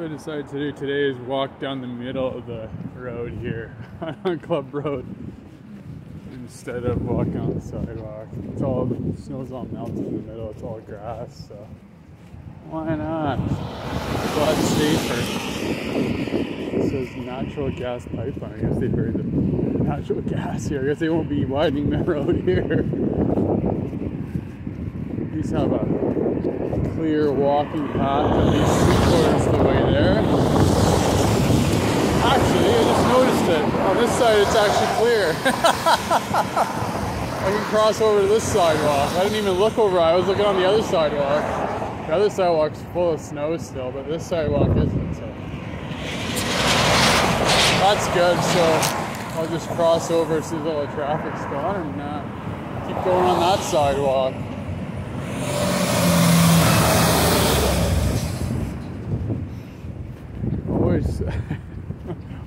I decided to do today is walk down the middle of the road here on Club Road instead of walking on the sidewalk. It's all the snow's all melted in the middle. It's all grass, so why not? It's a lot safer. This says natural gas pipeline. I guess they buried the natural gas here. I guess they won't be widening the road here. These have a clear walking path at least three quarters of the way there. Actually, I just noticed it. On this side, it's actually clear. I can cross over to this sidewalk. I didn't even look over. I was looking on the other sidewalk. The other sidewalk's full of snow still, but this sidewalk isn't. So that's good. So I'll just cross over all the traffic's gone and uh, keep going on that sidewalk.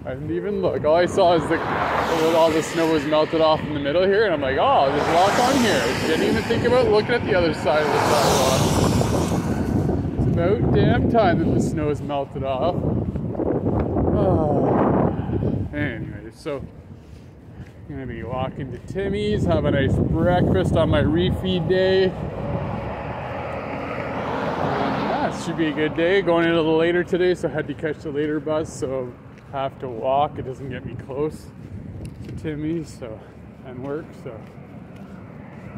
I didn't even look. All I saw is the all the snow was melted off in the middle here, and I'm like, oh, there's a lot on here. Didn't even think about looking at the other side of the sidewalk. It's about damn time that the snow is melted off. Oh. Anyway, so I'm gonna be walking to Timmy's, have a nice breakfast on my refeed day. Yeah, it should be a good day. Going in a little later today, so I had to catch the later bus, so have to walk. It doesn't get me close to Timmy's, so and work. So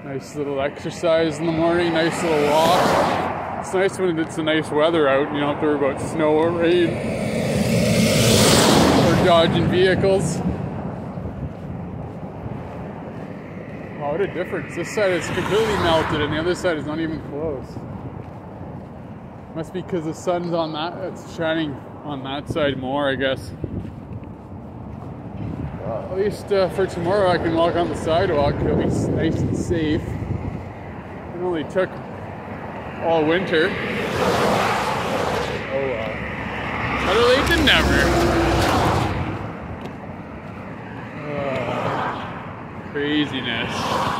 nice little exercise in the morning. Nice little walk. It's nice when it's a nice weather out. And you don't have to worry about snow or rain or dodging vehicles. Oh, what a difference! This side is completely melted, and the other side is not even close. Must be because the sun's on that, it's shining on that side more, I guess. Well, at least uh, for tomorrow, I can walk on the sidewalk. It'll be nice and safe. It only took all winter. Oh well. Better late than never. Uh, craziness.